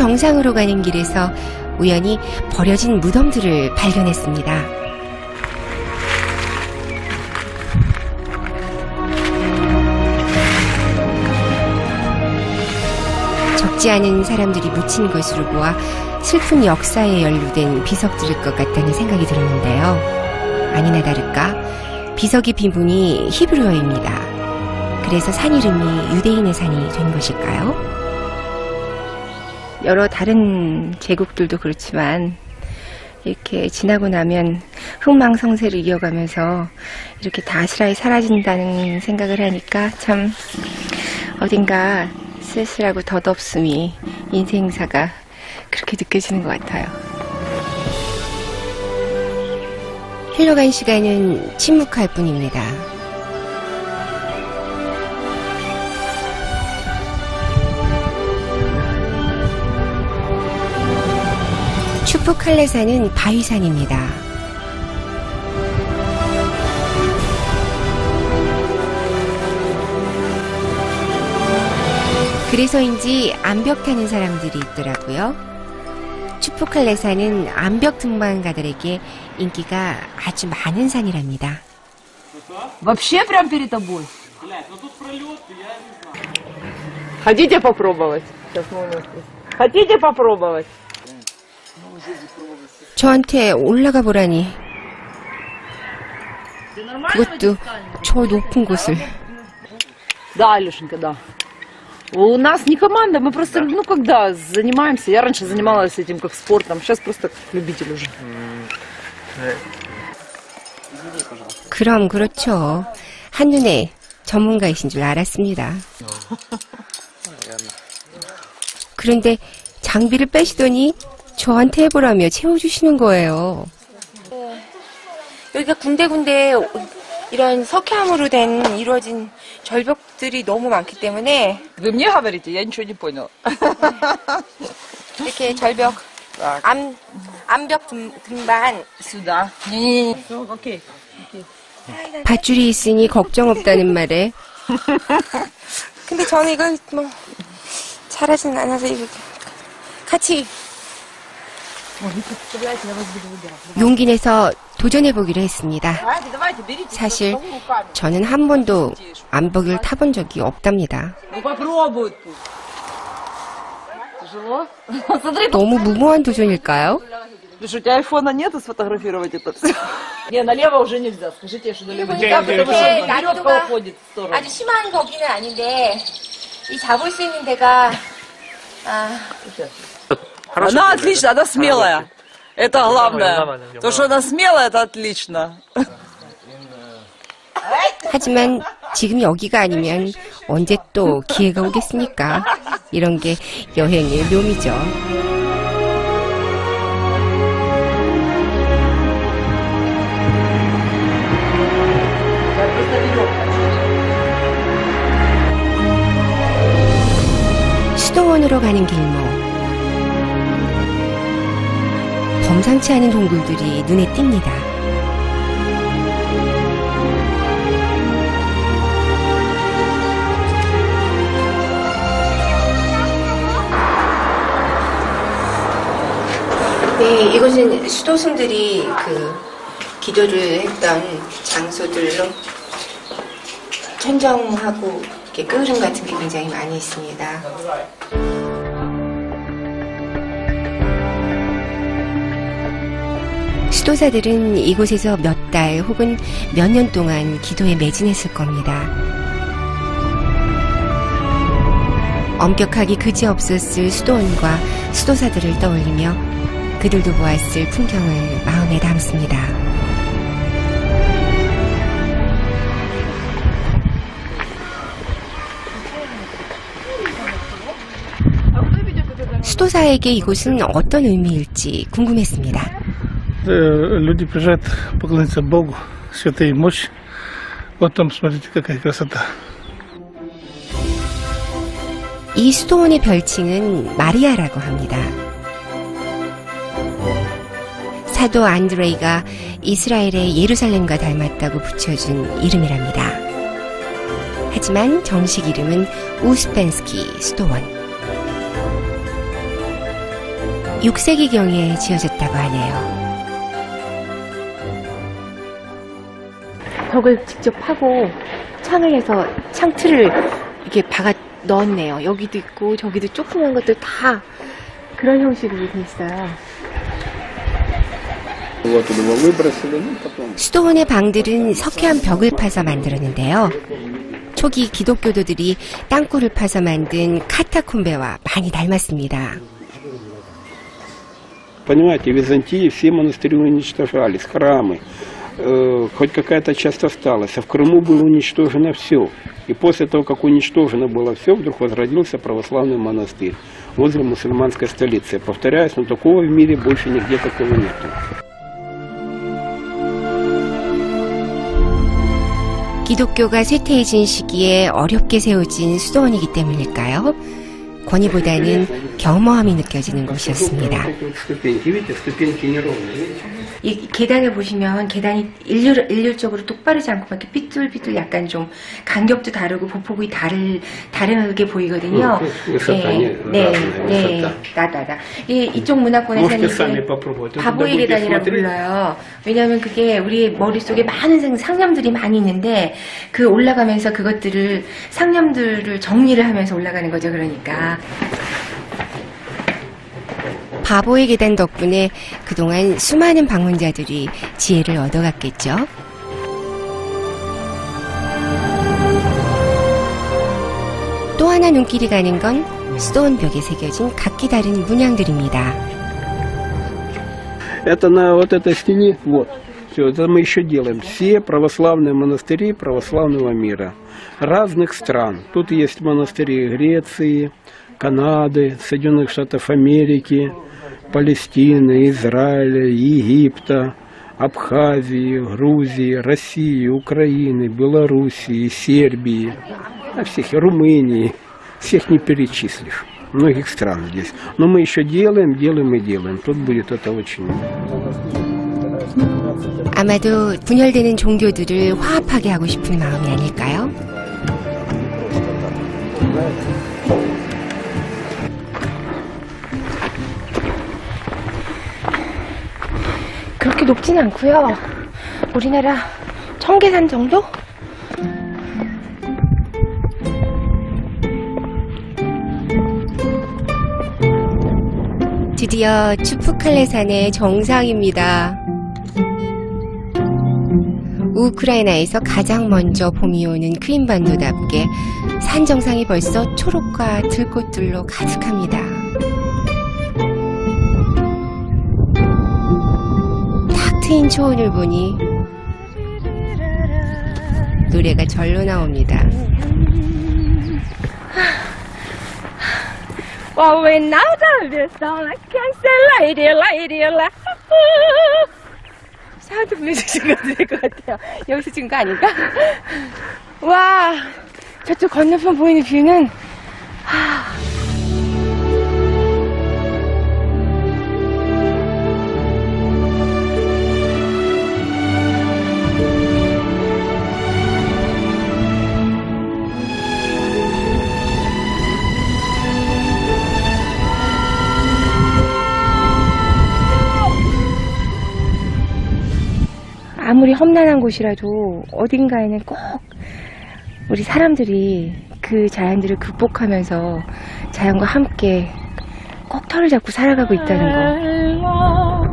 정상으로 가는 길에서 우연히 버려진 무덤들을 발견했습니다. 적지 않은 사람들이 묻힌 것으로 보아 슬픈 역사에 연루된 비석들일 것 같다는 생각이 들었는데요. 아니나 다를까 비석의 비문이 히브리어입니다. 그래서 산 이름이 유대인의 산이 된 것일까요? 여러 다른 제국들도 그렇지만 이렇게 지나고 나면 흥망성쇠를 이어가면서 이렇게 다 아스라에 사라진다는 생각을 하니까 참 어딘가 쓸쓸하고 덧없음이 인생사가 그렇게 느껴지는 것 같아요. 흘러간 시간은 침묵할 뿐입니다. 추푸칼레산은 바위산입니다. 그래서인지 암벽 타는 사람들이 있더라고요. 추푸칼레산은 암벽 등반가들에게 인기가 아주 많은 산이랍니다. Вообще прям перед тобой. Хотите попробовать? Сейчас мы у него спросим. Хотите попробовать? 저한테 올라가 보라니. 그것도 저 높은 곳을. Да, Алешенька, да. У нас не команда, мы просто, ну, когда занимаемся. Я раньше занималась этим как спортом, сейчас просто как любитель уже. 그럼 그렇죠. 한눈에 전문가이신 줄 알았습니다. 그런데 장비를 빼시더니 저한테 해보라며 채워주시는 거예요. 네. 여기가 군데군데 이런 석회암으로 된 이루어진 절벽들이 너무 많기 때문에 이렇게 절벽 암 암벽 등반. 밧줄이 있으니 걱정 없다는 말에. 근데 저는 이걸 뭐 잘하진 않아서 이렇게. 같이 용기 내서 도전해보기로 했습니다. 사실 저는 한 번도 안보기를 타본 적이 없답니다. 너무 무모한 도전일까요? Она отлично, она смелая. Это главное. То, что она смелая, это отлично. 하지만 지금 여기가 아니면 언제 또 기회가 오겠습니까? 이런 게 여행의 묘미죠. 수도원으로 가는 길목. 범상치 않은 동굴들이 눈에 띕니다. 네, 이곳은 수도승들이 그 기도를 했던 장소들로 천정하고 이렇게 끄름 같은 게 굉장히 많이 있습니다. 수도사들은 이곳에서 몇 달 혹은 몇 년 동안 기도에 매진했을 겁니다. 엄격하기 그지없었을 수도원과 수도사들을 떠올리며 그들도 보았을 풍경을 마음에 담습니다. 수도사에게 이곳은 어떤 의미일지 궁금했습니다. Э, Люди приезжают поклониться Богу, святая мощь. Вот там, смотрите, какая красота. 이 수도원의 별칭은 마리아라고 합니다. 사도 안드레이가 이스라엘의 예루살렘과 닮았다고 붙여준 이름이랍니다. 하지만 정식 이름은 우스펜스키 수도원. 6세기경에 지어졌다고 하네요. 벽을 직접 파고 창을 해서 창틀을 이렇게 박아 넣었네요. 여기도 있고 저기도 조그만 것들 다 그런 형식으로 돼 있어요. Вот его выбросили, ну потом 수도원의 방들은 석회암 벽을 파서 만들었는데요. 초기 기독교도들이 땅굴을 파서 만든 카타콤베와 많이 닮았습니다. Понимаете, в Византии все монастыри уничтожались, храмы. Э, хоть какая-то часть осталась, а в Крыму было уничтожено все. И после того, как уничтожено было все, вдруг возродился православный монастырь возле мусульманской столицы. Я повторяюсь, но такого в мире больше нигде такого нету. 기독교가 쇠퇴해진 시기에 어렵게 세워진 수도원이기 때문일까요? 권위보다는 겸허함이 느껴지는 곳이었습니다. 이 계단을 보시면 계단이 일률, 일률적으로 똑바르지 않고 이렇게 삐뚤삐뚤 약간 좀 간격도 다르고 보폭이 다를, 다르게 보이거든요. 예, 네, 네, 네, 나다다. 이, 이쪽 문화권에서는 바보의 계단이라고 불러요. 왜냐하면 그게 우리 머릿속에 많은 상념들이 많이 있는데 그 올라가면서 그것들을 상념들을 정리를 하면서 올라가는 거죠. 그러니까 바보의 계단 덕분에 그동안 수많은 방문자들이 지혜를 얻어갔겠죠. 또 하나 눈길이 가는 건 수도원 벽에 새겨진 각기 다른 문양들입니다. Это на вот этой стене, вот. Все, это мы еще делаем. Все православные монастыри православного мира. Разных стран. Тут есть монастыри Греции, Канады, Соединенных Штатов Америки, Палестины, Израиля, Египта, Абхазии, Грузии, России, Украины, Белоруссии, Сербии, а всех, Румынии. Всех не перечислишь. Многих стран здесь. Но мы еще делаем, делаем и делаем. Тут будет это очень 아마도 분열되는 종교들을 화합하게 하고 싶은 마음이 아닐까요? 그렇게 높진 않고요. 우리나라 청계산 정도? 드디어 추프칼레산의 정상입니다. 우크라이나에서 가장 먼저 봄이 오는 크림반도답게 산 정상이 벌써 초록과 들꽃들로 가득합니다. 트인 초원을 보니 노래가 절로 나옵니다. Well, we now done this song. 사운드 불러주신 거될것 같아요. 여기서 찍은 거 아닌가? 와, 저쪽 건너편 보이는 뷰는 아무리 험난한 곳이라도 어딘가에는 꼭 우리 사람들이 그 자연들을 극복하면서 자연과 함께 꼭 털을 잡고 살아가고 있다는 거.